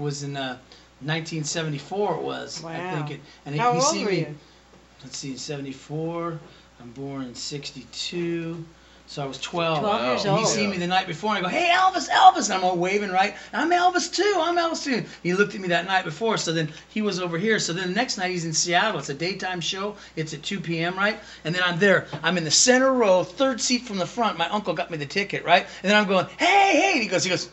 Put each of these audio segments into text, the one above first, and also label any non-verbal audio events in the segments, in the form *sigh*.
was in uh, 1974. It was. I Wow. think it. And How he old seen were me. you? Let's see, 74. I'm born in 62. So I was 12. 12 years and he old. seen me the night before, and I go, "Hey, Elvis, Elvis!" And I'm all waving, right? I'm Elvis too. I'm Elvis too. He looked at me that night before, so then he was over here. So then the next night he's in Seattle. It's a daytime show. It's at 2 p.m. right? And then I'm there. I'm in the center row, third seat from the front. My uncle got me the ticket, right? And then I'm going, "Hey, hey!" And he goes, he goes,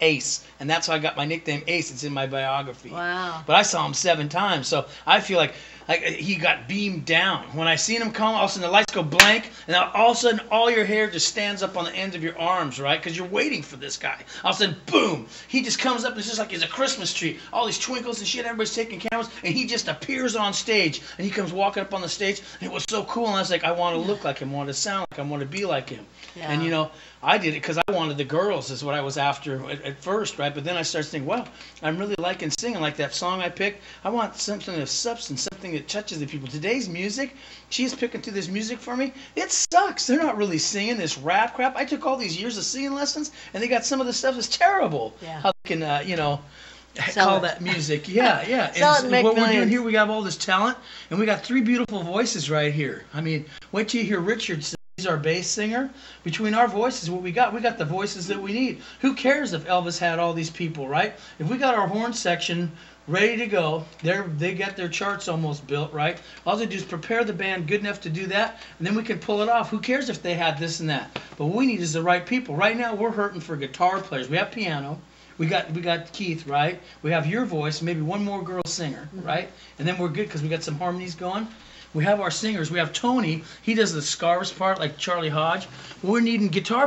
Ace, and that's how I got my nickname Ace. It's in my biography. Wow. But I saw him seven times, so I feel like like he got beamed down. When I seen him come, all of a sudden the lights go blank, and all of a sudden all your hair just stands up on the ends of your arms, right? Because you're waiting for this guy. All of a sudden, boom! He just comes up, and it's just like he's a Christmas tree. All these twinkles and shit. Everybody's taking cameras, and he just appears on stage, and he comes walking up on the stage, and it was so cool. And I was like, I want to look like him, I want to sound like him, I want to be like him. Yeah. And you know, I did it because I wanted the girls, is what I was after at, at first, right? But then I started thinking, well, I'm really liking singing. Like that song I picked, I want something of substance, something that touches the people. Today's music, she's picking through this music for me. It sucks. They're not really singing this rap crap. I took all these years of singing lessons, and they got some of the stuff that's terrible. Yeah. How they can, uh, you know. Sell call it. that music, yeah, yeah. *laughs* Sell it and make what we're doing here, we got all this talent, and we got three beautiful voices right here. I mean, wait till you hear Richard sing. He's our bass singer. Between our voices, what we got, we got the voices that we need. Who cares if Elvis had all these people, right? If we got our horn section ready to go, they're they got their charts almost built, right? All they do is prepare the band good enough to do that, and then we can pull it off. Who cares if they had this and that? But what we need is the right people. Right now, we're hurting for guitar players. We have piano. We got we got Keith, right? We have your voice, maybe one more girl singer, mm-hmm. right? And then we're good because we got some harmonies going. We have our singers. We have Tony. He does the scarves part like Charlie Hodge. We're needing guitar